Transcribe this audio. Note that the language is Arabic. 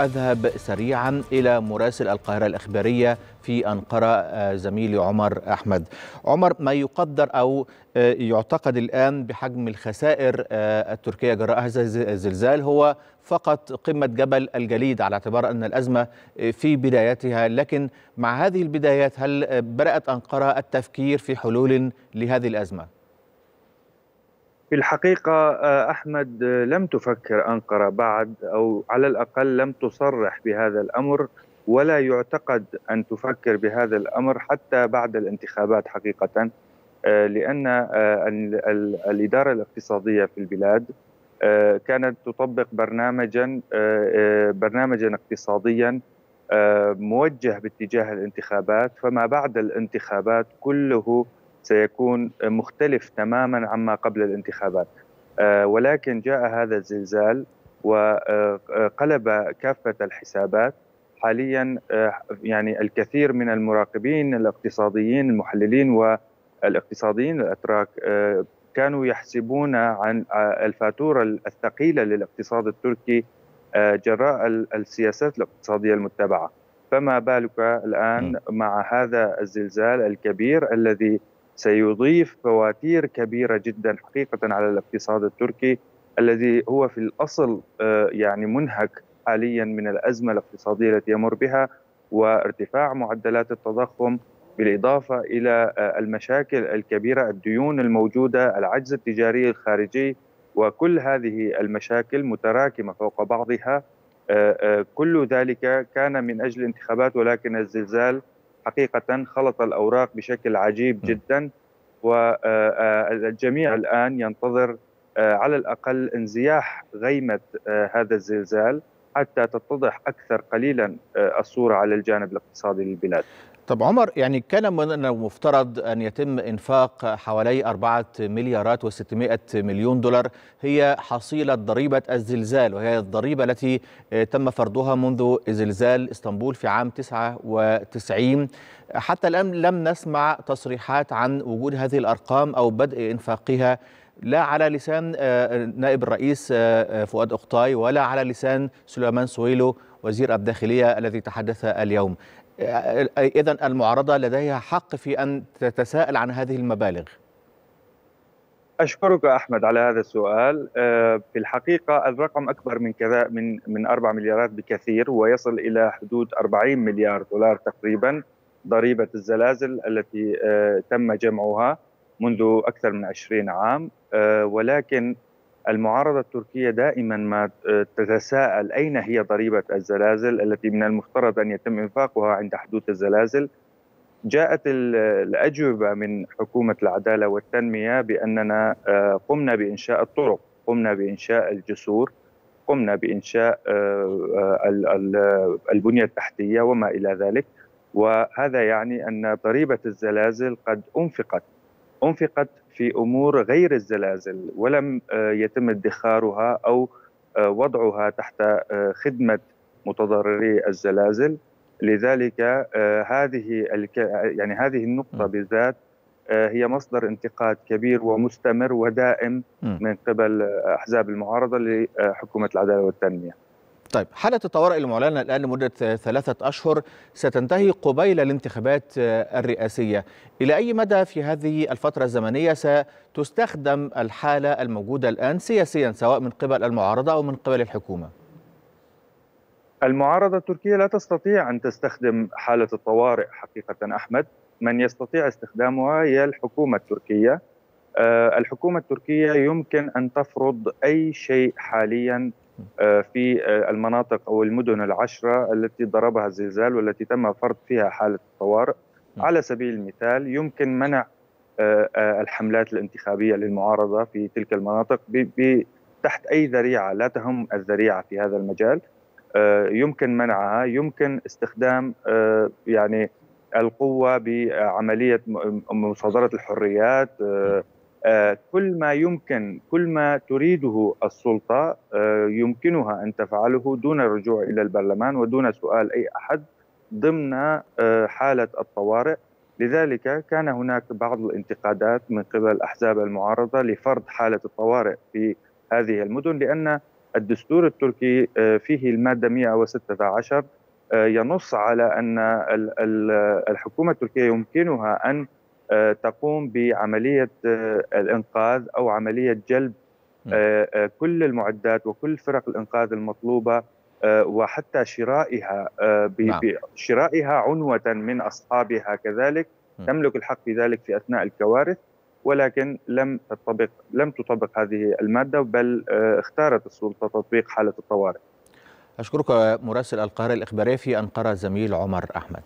أذهب سريعا إلى مراسل القاهرة الإخبارية في أنقرة زميلي عمر أحمد عمر ما يقدر أو يعتقد الآن بحجم الخسائر التركية جراء هذا الزلزال هو فقط قمة جبل الجليد على اعتبار أن الأزمة في بدايتها لكن مع هذه البدايات هل بدأت أنقرة التفكير في حلول لهذه الأزمة؟ في الحقيقة أحمد لم تفكر أنقرة بعد أو على الأقل لم تصرح بهذا الأمر ولا يعتقد أن تفكر بهذا الأمر حتى بعد الانتخابات حقيقة لأن الإدارة الاقتصادية في البلاد كانت تطبق برنامجا برنامجا اقتصاديا موجه باتجاه الانتخابات فما بعد الانتخابات كله سيكون مختلف تماما عما قبل الانتخابات. ولكن جاء هذا الزلزال وقلب كافة الحسابات. حاليا يعني الكثير من المراقبين الاقتصاديين المحللين والاقتصاديين الأتراك كانوا يحسبون عن الفاتورة الثقيلة للاقتصاد التركي جراء السياسات الاقتصادية المتبعة. فما بالك الآن مع هذا الزلزال الكبير الذي سيضيف فواتير كبيرة جدا حقيقة على الاقتصاد التركي الذي هو في الأصل يعني منهك حاليا من الأزمة الاقتصادية التي يمر بها وارتفاع معدلات التضخم بالإضافة إلى المشاكل الكبيرة الديون الموجودة العجز التجاري الخارجي وكل هذه المشاكل متراكمة فوق بعضها. كل ذلك كان من أجل الانتخابات ولكن الزلزال حقيقة خلط الأوراق بشكل عجيب جدا والجميع الآن ينتظر على الأقل انزياح غيمة هذا الزلزال حتى تتضح أكثر قليلا الصورة على الجانب الاقتصادي للبلاد. طب عمر يعني كان من المفترض أن يتم إنفاق حوالي أربعة مليارات و600 مليون دولار هي حصيلة ضريبة الزلزال وهي الضريبة التي تم فرضها منذ زلزال إسطنبول في عام 99 حتى الآن لم نسمع تصريحات عن وجود هذه الأرقام أو بدء إنفاقها لا على لسان نائب الرئيس فؤاد أقطاي ولا على لسان سليمان سويلو وزير الداخلية الذي تحدث اليوم. إذا المعارضة لديها حق في أن تتساءل عن هذه المبالغ. أشكرك أحمد على هذا السؤال. في الحقيقة الرقم أكبر من كذا من من 4 مليارات بكثير ويصل إلى حدود 40 مليار دولار تقريبا ضريبة الزلازل التي تم جمعها منذ أكثر من 20 عام. ولكن المعارضة التركية دائما ما تتساءل أين هي ضريبة الزلازل التي من المفترض أن يتم إنفاقها عند حدوث الزلازل. جاءت الأجوبة من حكومة العدالة والتنمية بأننا قمنا بإنشاء الطرق قمنا بإنشاء الجسور قمنا بإنشاء البنية التحتية وما إلى ذلك. وهذا يعني أن ضريبة الزلازل قد أنفقت أنفقت في أمور غير الزلازل ولم يتم ادخارها أو وضعها تحت خدمة متضرري الزلازل. لذلك هذه يعني هذه النقطة بالذات هي مصدر انتقاد كبير ومستمر ودائم من قبل أحزاب المعارضة لحكومة العدالة والتنمية. طيب حالة الطوارئ المعلنة الآن لمدة ثلاثة أشهر ستنتهي قبيل الانتخابات الرئاسية. إلى أي مدى في هذه الفترة الزمنية ستستخدم الحالة الموجودة الآن سياسيا سواء من قبل المعارضة أو من قبل الحكومة؟ المعارضة التركية لا تستطيع أن تستخدم حالة الطوارئ حقيقة أحمد. من يستطيع استخدامها هي الحكومة التركية. الحكومة التركية يمكن أن تفرض أي شيء حاليا في المناطق أو المدن العشرة التي ضربها الزلزال والتي تم فرض فيها حالة الطوارئ. على سبيل المثال يمكن منع الحملات الانتخابية للمعارضة في تلك المناطق تحت أي ذريعة لا تهم الذريعة في هذا المجال. يمكن منعها يمكن استخدام يعني القوة بعملية مصادرة الحريات كل ما يمكن كل ما تريده السلطة يمكنها أن تفعله دون الرجوع إلى البرلمان ودون سؤال أي أحد ضمن حالة الطوارئ. لذلك كان هناك بعض الانتقادات من قبل احزاب المعارضة لفرض حالة الطوارئ في هذه المدن لأن الدستور التركي فيه المادة 116 ينص على أن الحكومة التركية يمكنها أن تقوم بعملية الإنقاذ أو عملية جلب كل المعدات وكل فرق الإنقاذ المطلوبة وحتى شرائها شرائها عنوة من أصحابها كذلك تملك الحق في ذلك في أثناء الكوارث ولكن لم تطبق لم تطبق هذه المادة بل اختارت السلطة تطبيق حالة الطوارئ. أشكرك مراسل القاهرة الإخبارية في أنقرة زميل عمر أحمد.